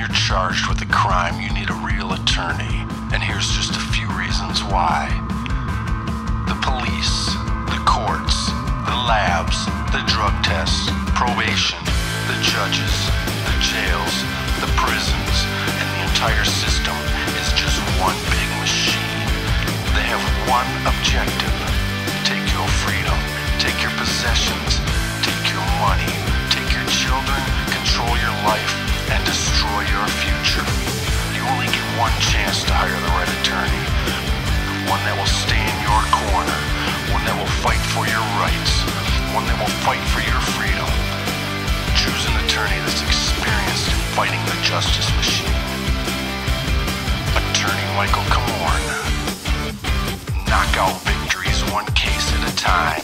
you're charged with a crime, you need a real attorney. And here's just a few reasons why. The police, the courts, the labs, the drug tests, probation, the judges, the jails, the prisons, and the entire system is just one big machine. They have one objective. Take your freedom, take your possessions, your future. You only get one chance to hire the right attorney. One that will stay in your corner. One that will fight for your rights. One that will fight for your freedom. Choose an attorney that's experienced in fighting the justice machine. Attorney Michael Komorn. Knockout victories one case at a time.